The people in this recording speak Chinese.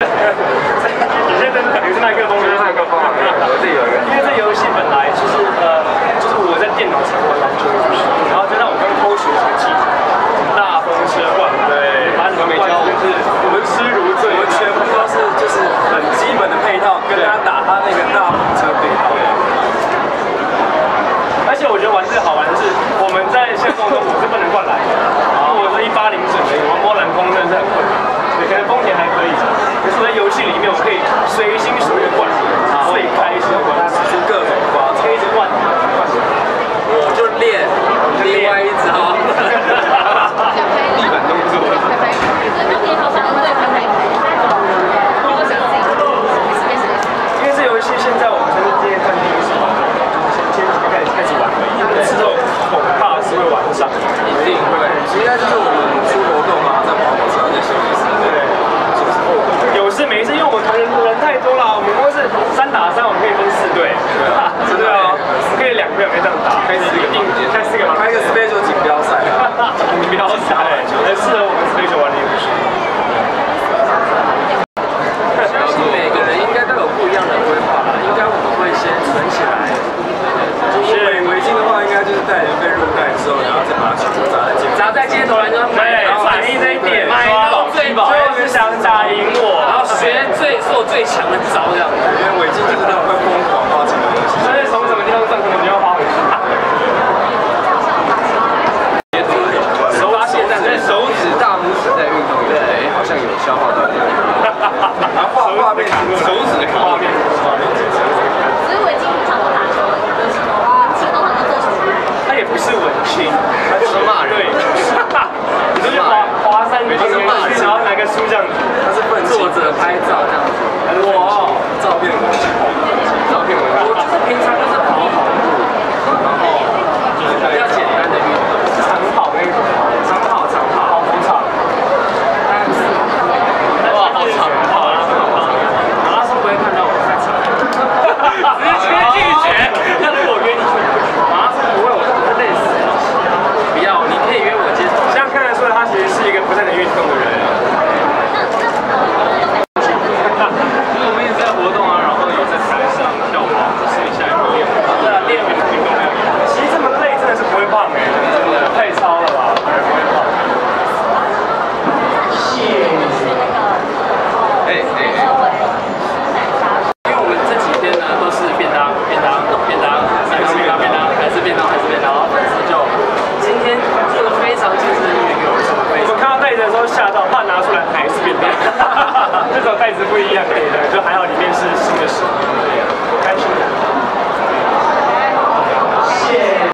Yeah. Sachen. 最强的招这样因为围巾就是那种会疯狂花钱的东西但是从什么地方站什么地方发回去手指大拇指在运动员好像有消耗到一样 然后画画手指画面